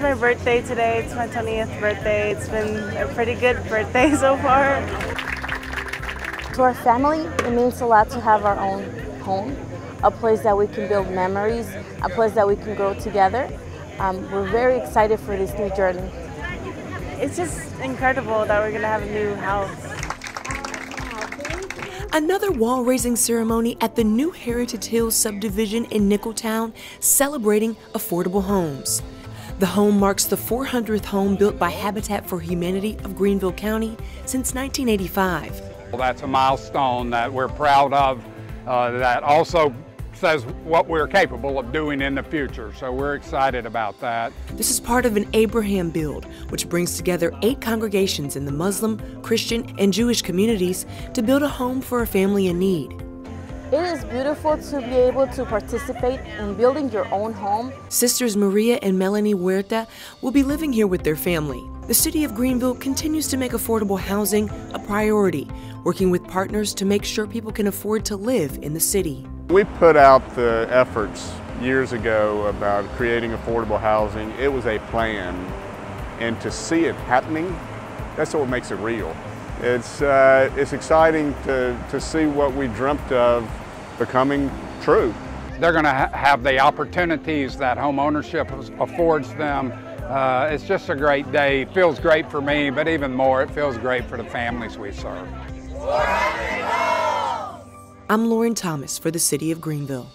my birthday today. It's my 20th birthday. It's been a pretty good birthday so far. To our family, it means a lot to have our own home, a place that we can build memories, a place that we can grow together. Um, we're very excited for this new journey. It's just incredible that we're going to have a new house. Another wall raising ceremony at the new Heritage Hills subdivision in Nicholtown celebrating affordable homes. The home marks the 400th home built by Habitat for Humanity of Greenville County since 1985. Well, that's a milestone that we're proud of uh, that also says what we're capable of doing in the future. So we're excited about that. This is part of an Abraham build, which brings together eight congregations in the Muslim, Christian, and Jewish communities to build a home for a family in need. It is beautiful to be able to participate in building your own home. Sisters Maria and Melanie Huerta will be living here with their family. The city of Greenville continues to make affordable housing a priority, working with partners to make sure people can afford to live in the city. We put out the efforts years ago about creating affordable housing. It was a plan, and to see it happening, that's what makes it real. It's, uh, it's exciting to, to see what we dreamt of becoming true. They're going to ha have the opportunities that home ownership affords them. Uh, it's just a great day. It feels great for me, but even more, it feels great for the families we serve. I'm Lauren Thomas for the City of Greenville.